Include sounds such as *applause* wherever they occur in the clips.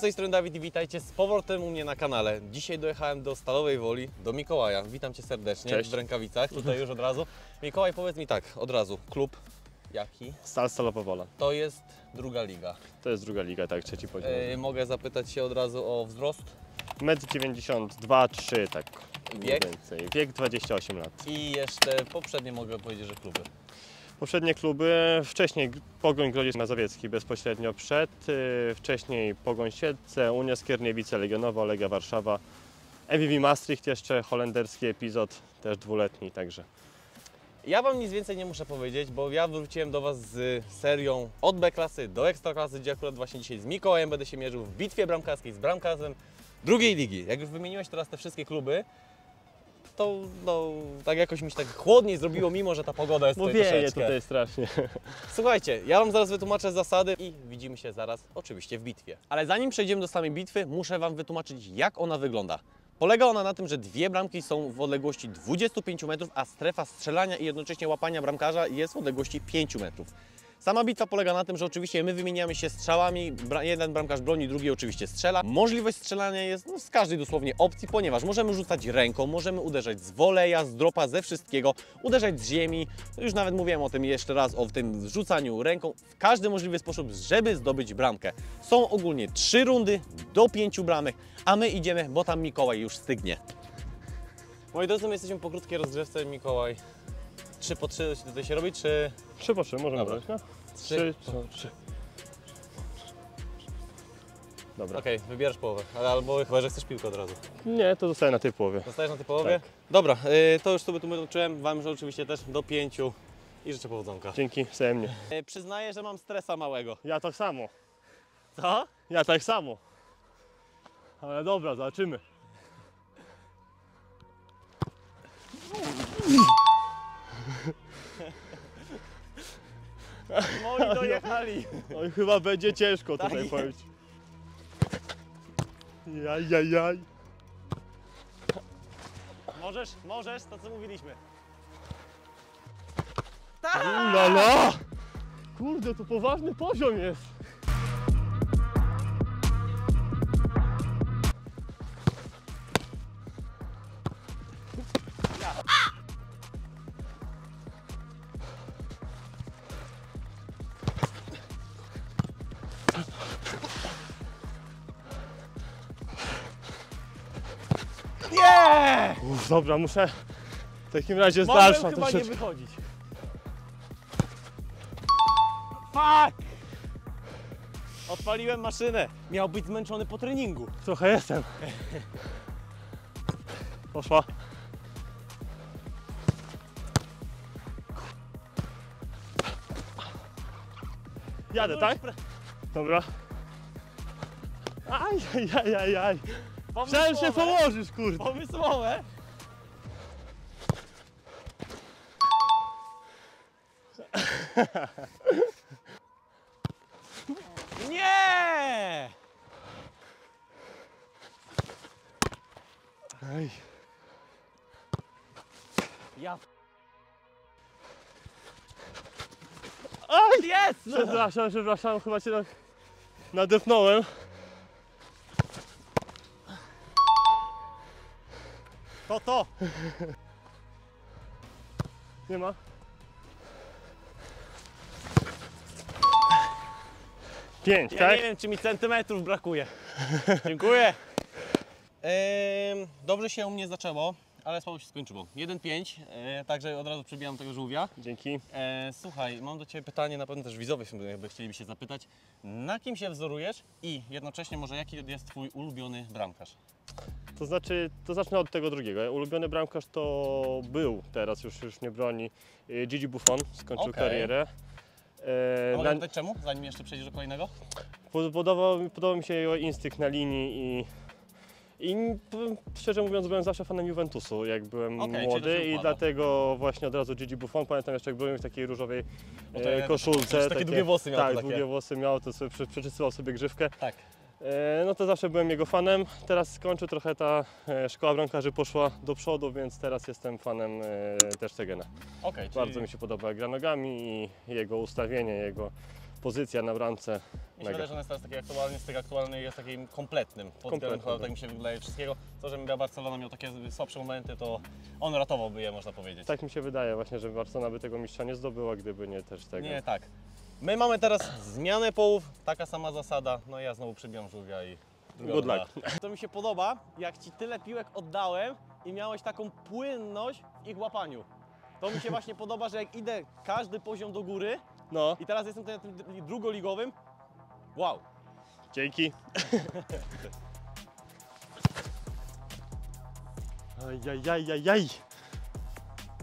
tej strony Dawid i witajcie z powrotem u mnie na kanale. Dzisiaj dojechałem do Stalowej Woli, do Mikołaja. Witam Cię serdecznie Cześć. w rękawicach, tutaj już od razu. Mikołaj, powiedz mi tak, od razu, klub jaki? Stal Stalowa Wola. To jest druga liga. To jest druga liga, tak, trzeci poziom. E, mogę zapytać się od razu o wzrost Metr 92, 3, tak. Wiek? Więcej. Wiek 28 lat. i jeszcze poprzednie mogę powiedzieć, że kluby. Poprzednie kluby, wcześniej Pogoń Grodziec Mazowiecki bezpośrednio przed, y, wcześniej Pogoń Siedlce, Unia Skierniewice, Legionowa, Lega Warszawa, MVV Maastricht jeszcze, holenderski epizod, też dwuletni, także. Ja Wam nic więcej nie muszę powiedzieć, bo ja wróciłem do Was z serią od B klasy do Ekstra klasy, gdzie akurat właśnie dzisiaj z Mikołajem będę się mierzył w bitwie bramkarskiej z bramkarzem drugiej ligi. Jak już wymieniłeś teraz te wszystkie kluby, to no, tak jakoś mi się tak chłodniej zrobiło, mimo że ta pogoda jest Bo tutaj wieje troszeczkę. tutaj strasznie. Słuchajcie, ja Wam zaraz wytłumaczę zasady i widzimy się zaraz oczywiście w bitwie. Ale zanim przejdziemy do samej bitwy, muszę Wam wytłumaczyć, jak ona wygląda. Polega ona na tym, że dwie bramki są w odległości 25 metrów, a strefa strzelania i jednocześnie łapania bramkarza jest w odległości 5 metrów. Sama bitwa polega na tym, że oczywiście my wymieniamy się strzałami, jeden bramkarz broni, drugi oczywiście strzela. Możliwość strzelania jest no, z każdej dosłownie opcji, ponieważ możemy rzucać ręką, możemy uderzać z woleja, z dropa, ze wszystkiego, uderzać z ziemi. Już nawet mówiłem o tym jeszcze raz, o tym rzucaniu ręką, w każdy możliwy sposób, żeby zdobyć bramkę. Są ogólnie trzy rundy do pięciu bramek, a my idziemy, bo tam Mikołaj już stygnie. Moi drodzy, my jesteśmy po krótkiej rozgrzewce, Mikołaj. Trzy po trzy tutaj się robi, czy Trzy po trzy, możemy Dobra. brać, no? trzy? Trzy, trzy, trzy. Dobra. Okej, wybierasz połowę, ale albo chyba, że chcesz piłkę od razu. Nie, to zostaje na tej połowie. Zostajesz na tej połowie? Tak. Dobra, y, to już sobie tłumaczyłem Wam, że oczywiście też do pięciu i życzę powodzonka. Dzięki, wzajemnie. Y, przyznaję, że mam stresa małego. Ja tak samo. Co? Ja tak samo. Ale dobra, zobaczymy. Moi *laughs* dojechali. Oj, chyba będzie ciężko Tak tutaj powiedzieć. Jaj, jaj, jaj. Możesz, możesz, to co mówiliśmy. Ulala! Kurde, to poważny poziom jest. Dobra, muszę w takim razie z Mogłem dalsza chyba nie troszeczkę. wychodzić. Fuck! Odpaliłem maszynę. Miał być zmęczony po treningu. Trochę jestem. Poszła. Jadę, tak? Dobra. Aj, aj, aj, aj, aj. Chciałem się położysz, kurde. Pomysłowe. Nie! Aj. Ja. Aj! Jest! Przepraszam, przepraszam, chyba cię tak nadepnąłem. To to. Nie ma? Pięć, Ja tak? nie wiem, czy mi centymetrów brakuje. *laughs* Dziękuję. Dobrze się u mnie zaczęło, ale słabo się skończyło. 1-5, e, także od razu przebijam tego żółwia. Dzięki. E, słuchaj, mam do Ciebie pytanie, na pewno też widzowie sobie jakby chcieliby się zapytać. Na kim się wzorujesz i jednocześnie może jaki jest Twój ulubiony bramkarz? To znaczy, to zacznę od tego drugiego. Ulubiony bramkarz to był, teraz już, już nie broni, y, Gigi Buffon, skończył Okej. karierę. E, mogę na, czemu, zanim jeszcze przejdziesz do kolejnego? podobał, podobał mi się jego instynkt na linii i, i szczerze mówiąc byłem zawsze fanem Juventusu, jak byłem to młody i dlatego właśnie od razu Gigi Buffon, pamiętam jeszcze jak byłem w takiej różowej to e, koszulce. już takie długie włosy miał Tak, takie. długie włosy miał, to sobie przeczysywał sobie grzywkę. Tak. E, No to zawsze byłem jego fanem. Teraz skończył trochę ta e, szkoła bramkarzy poszła do przodu, więc teraz jestem fanem e, też Tegena. Okej, czyli Bardzo mi się podoba jak gra nogami i jego ustawienie, jego pozycja na bramce. się Mega. wydaje, że on jest teraz taki aktualny, z tych aktualnych jest takim kompletnym. Pod względem tak. tak mi się wydaje wszystkiego. To, że Barcelona miał takie słabsze momenty, to on ratowałby je, można powiedzieć. Tak mi się wydaje właśnie, że Barcelona by tego mistrza nie zdobyła, gdyby nie też tego. Nie, tak. My mamy teraz zmianę połów, taka sama zasada. No i ja znowu przybijam żółwia i druga Good runda. To mi się podoba, jak Ci tyle piłek oddałem i miałeś taką płynność w ich łapaniu. To mi się *laughs* właśnie podoba, że jak idę każdy poziom do góry No, i teraz jestem tutaj na tym drugoligowym, wow. dzięki. *laughs* Ajajajajaj.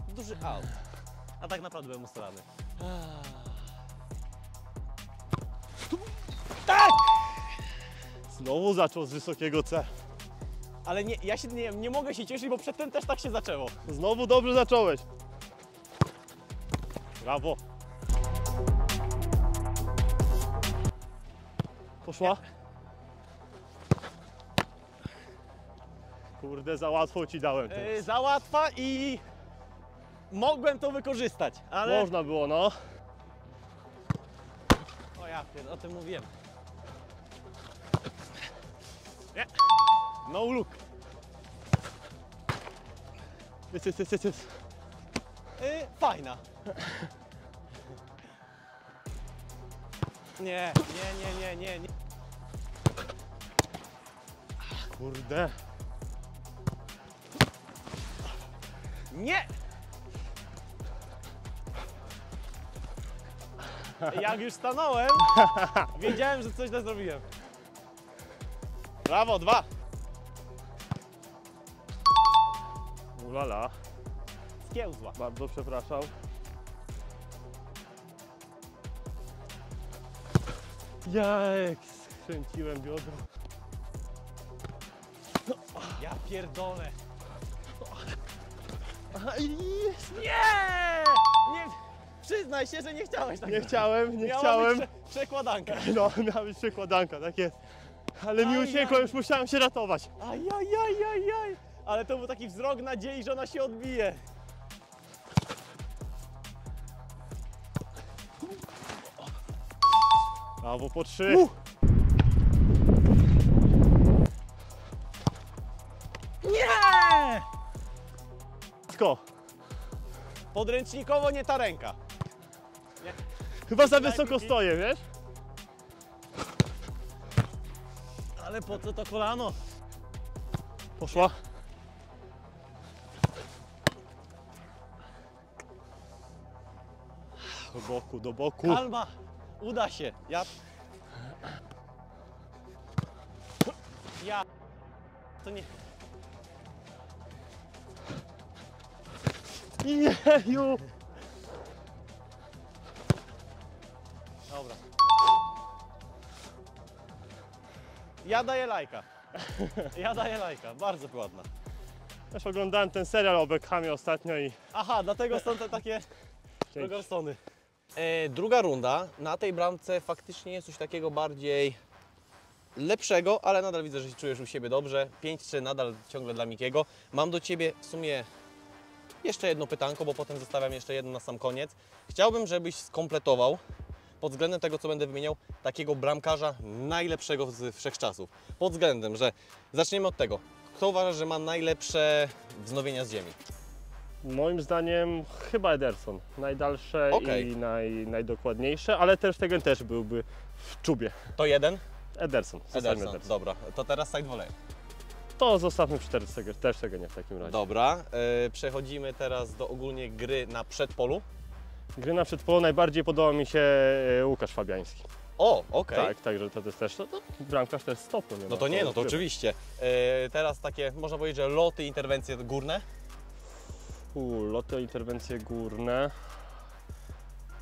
Duży out. A tak naprawdę byłem ustalany. *sighs* *sighs* Znowu zaczął z wysokiego C. Ale nie, ja się nie, nie mogę się cieszyć, bo przedtem też tak się zaczęło. Znowu dobrze zacząłeś. Brawo. Poszła? Kurde, za łatwo ci dałem. teraz. Yy, za łatwa i mogłem to wykorzystać, ale... Można było, no. O ja o tym mówiłem. No look. Jest, jest, jest, jest, jest. Yy, fajna. Nie, nie, nie, nie, nie, nie. Kurde. Nie! Jak już stanąłem, wiedziałem, że coś źle zrobiłem. Brawo, dwa. Ulala. Skiełzła. Bardzo przepraszam. Jak skręciłem biodro. Ja pierdolę. Aj, Nie! Nie! Przyznaj się, że nie chciałeś tak Nie chciałem, nie Miała chciałem. Być prze- przekładanka. *laughs* No, miała być przekładanka, tak jest. Ale mi Aj, uciekło, aj. już musiałem się ratować. Ajajajajaj! Ale to był taki wzrok nadziei, że ona się odbije. Brawo po trzy. Nie! Tylko. Podręcznikowo nie ta ręka. Chyba za wysoko stoję, wiesz? Ale po co to kolano? Poszła. Do boku, do boku. Kalma! Uda się. Ja... Ja... To nie... Jeju! Dobra. Ja daję lajka. Ja daję lajka. Bardzo ładna. Też oglądałem ten serial o Beckhamie ostatnio i Aha, dlatego są te takie Dzięki. E, druga runda. Na tej bramce faktycznie jest coś takiego bardziej lepszego, ale nadal widzę, że się czujesz u siebie dobrze. 5-3 nadal ciągle dla Mikiego. Mam do Ciebie w sumie jeszcze jedno pytanko, bo potem zostawiam jeszcze jedno na sam koniec. Chciałbym, żebyś skompletował pod względem tego, co będę wymieniał, takiego bramkarza najlepszego z wszechczasów. Pod względem, że zaczniemy od tego. Kto uważa, że ma najlepsze wznowienia z ziemi? Moim zdaniem chyba Ederson. Najdalsze Okej. i naj, najdokładniejsze, ale też Stegen też byłby w czubie. To jeden? Ederson. Ederson. Ederson. Dobra, to teraz side volley. To zostawmy przy Ter też Stegenie w takim razie. Dobra, e, przechodzimy teraz do ogólnie gry na przedpolu. Gry na przedpolu najbardziej podoba mi się e, Łukasz Fabiański. O, okej. Tak, także to jest też to, to bramkarz też stopu. Nie No to nie, no to oczywiście. E, teraz takie, można powiedzieć, że loty, interwencje górne. U, loty, interwencje górne.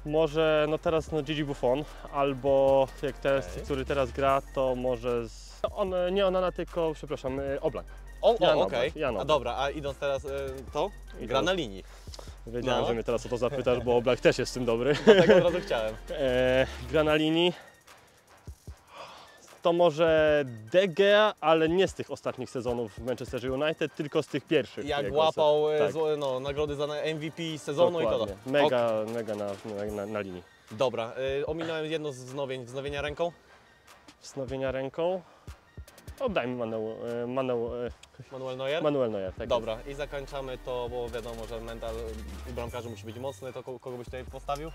Może, no teraz no Gigi Buffon, albo jak teraz, Okej. który teraz gra, to może z... On, nie Onana, tylko, przepraszam, e, Oblak. O, o okej. Jan A dobra, a idąc teraz e, to, gra Idąc- na linii. Wiedziałem, No. że mnie teraz o to zapytasz, bo Oblak też jest w tym dobry. Dlatego od razu chciałem. *laughs* E, gra na linii. To może De Gea, ale nie z tych ostatnich sezonów w Manchester United, tylko z tych pierwszych. Jak łapał e, tak. no, nagrody za MVP sezonu i to. Dokładnie. Mega, mega na, na, na, linii. Dobra, y, ominąłem jedno z wznowień, wznowienia ręką. wznowienia ręką. Oddajmy Manuel, Manuel, Manuel Neuer? Manuel Neuer. Tak Dobra, i zakończamy to, bo wiadomo, że mental u bramkarzy musi być mocny, to kogo byś tutaj postawił?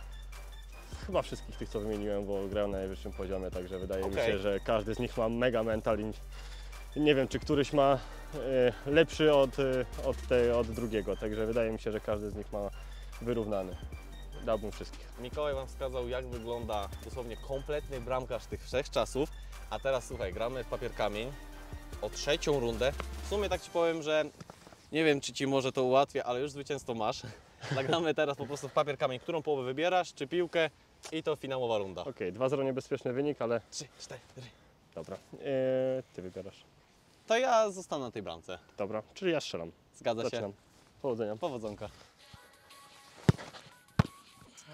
Chyba wszystkich tych, co wymieniłem, bo grają na najwyższym poziomie, także wydaje mi Okej. się, że każdy z nich ma mega mental i nie wiem, czy któryś ma e, lepszy od, e, od, tej, od drugiego, także wydaje mi się, że każdy z nich ma wyrównany. Dałbym wszystkich. Mikołaj Wam wskazał, jak wygląda dosłownie kompletny bramkarz tych wszechczasów. A teraz słuchaj, gramy w papier kamień o trzecią rundę. W sumie tak Ci powiem, że nie wiem, czy Ci może to ułatwię, ale już zwycięstwo masz. *laughs* Zagramy teraz po prostu w papier kamień, którą połowę wybierasz, czy piłkę i to finałowa runda. Okej, 2-0 niebezpieczny wynik, ale Trzy, cztery. dobra. E, ty wybierasz. To ja zostanę na tej bramce. Dobra, czyli ja strzelam. Zgadza się? Zaczynam. Powodzenia. Powodzonka.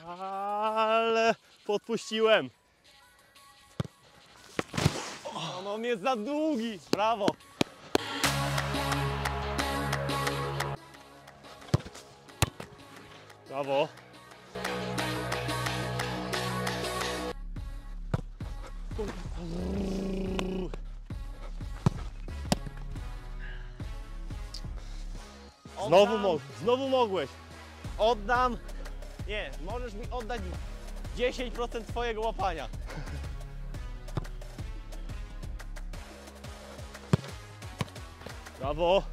Ale podpuściłem. O, no on jest za długi! Brawo! Brawo. Znowu, Oddam. mo- znowu mogłeś. Oddam. Nie, możesz mi oddać 10% Twojego łapania. Brawo.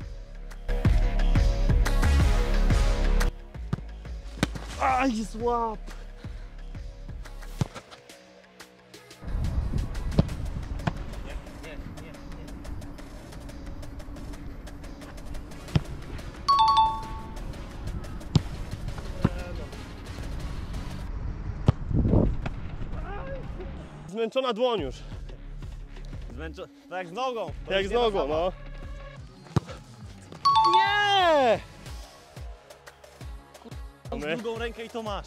Aj, złap. Zmęczona dłoń już. Zmęczony. Tak jak z nogą. Jak z nogą, no. Nie! Mamy. drugą rękę i to masz.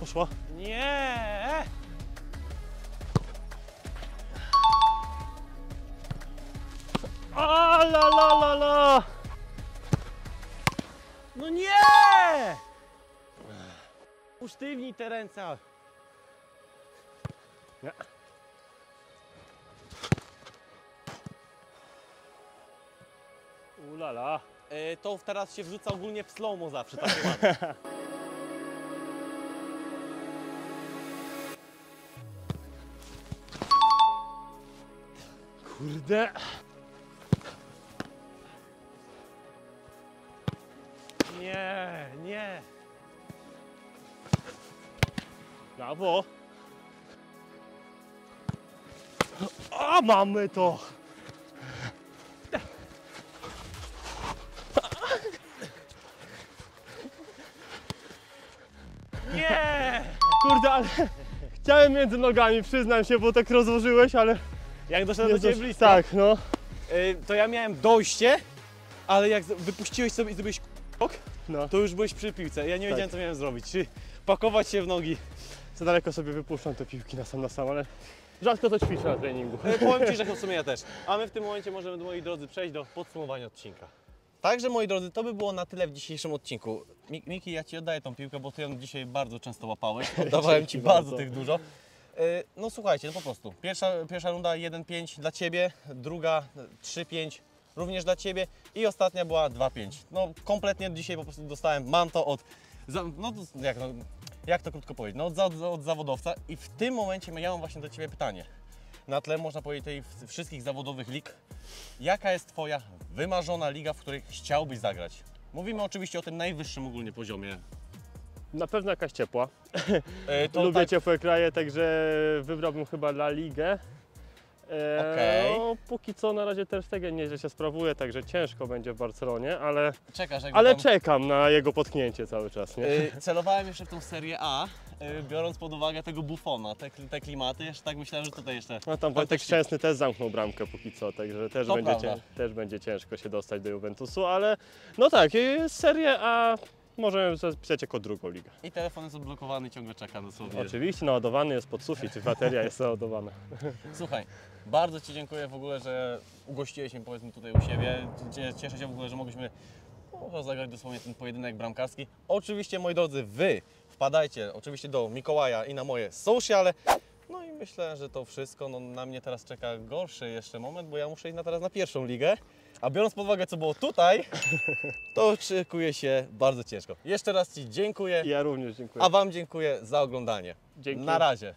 Poszła. Nie! A la la la la! No nie! Usztywnij te ręce. Nie. Ulala. E, to teraz się wrzuca ogólnie w slow-mo zawsze. *laughs* Takie ładne. Kurde. Brawo. A mamy to. Nie! Kurde, ale chciałem między nogami, przyznam się, bo tak rozłożyłeś, ale Jak doszedłem do Ciebie dosz- blisko, Tak, no. e, to ja miałem dojście, ale jak wypuściłeś sobie i zrobiłeś krok, no. to już byłeś przy piłce. Ja nie Tak. wiedziałem, co miałem zrobić. Czy pakować się w nogi. Za daleko sobie wypuszczam te piłki na sam na sam, ale rzadko to ćwiczę na treningu. E, Powiem Ci, że w sumie ja też. A my w tym momencie możemy, moi drodzy, przejść do podsumowania odcinka. Także, moi drodzy, to by było na tyle w dzisiejszym odcinku. Mi- Miki, ja Ci oddaję tą piłkę, bo Ty ją dzisiaj bardzo często łapałeś. *laughs* Oddawałem Ci bardzo bardzo. tych dużo. E, No słuchajcie, no po prostu. Pierwsza, pierwsza runda 1-5 dla Ciebie, druga 3-5 również dla Ciebie i ostatnia była 2-5. No kompletnie dzisiaj po prostu dostałem manto od, no to jak, no, jak to krótko powiedzieć, no od, od zawodowca i w tym momencie ja mam właśnie do Ciebie pytanie. Na tle można powiedzieć tej wszystkich zawodowych lig, jaka jest Twoja wymarzona liga, w której chciałbyś zagrać? Mówimy oczywiście o tym najwyższym ogólnie poziomie. Na pewno jakaś ciepła. E, Lubię tak, ciepłe kraje, także wybrałbym chyba La Ligę. E, Okej. no, póki co na razie Ter Stegen nieźle się sprawuje, także ciężko będzie w Barcelonie, ale, czekasz, ale tam... czekam na jego potknięcie cały czas. Nie? Y, Celowałem jeszcze w tą serię A, y, biorąc pod uwagę tego Buffona, te, te klimaty, jeszcze tak myślałem, że tutaj jeszcze... No tam Wojtek faktycznie- Szczęsny też zamknął bramkę póki co, także też To będzie, prawda. też będzie ciężko się dostać do Juventusu, ale no tak, y, Serię A możemy zapisać jako drugą ligę. I telefon jest odblokowany, ciągle czeka dosłownie. Oczywiście naładowany jest pod sufit, bateria jest naładowana. *laughs* Słuchaj, bardzo Ci dziękuję w ogóle, że ugościłeś mnie powiedzmy tutaj u siebie. Cie- Cieszę się w ogóle, że mogliśmy rozegrać dosłownie ten pojedynek bramkarski. Oczywiście, moi drodzy, Wy wpadajcie oczywiście do Mikołaja i na moje sociale. No i myślę, że to wszystko. No, na mnie teraz czeka gorszy jeszcze moment, bo ja muszę iść na teraz na pierwszą ligę. A biorąc pod uwagę, co było tutaj, *laughs* to oczekuje się bardzo ciężko. Jeszcze raz Ci dziękuję, Ja również dziękuję. a Wam dziękuję za oglądanie. Dzięki. Na razie.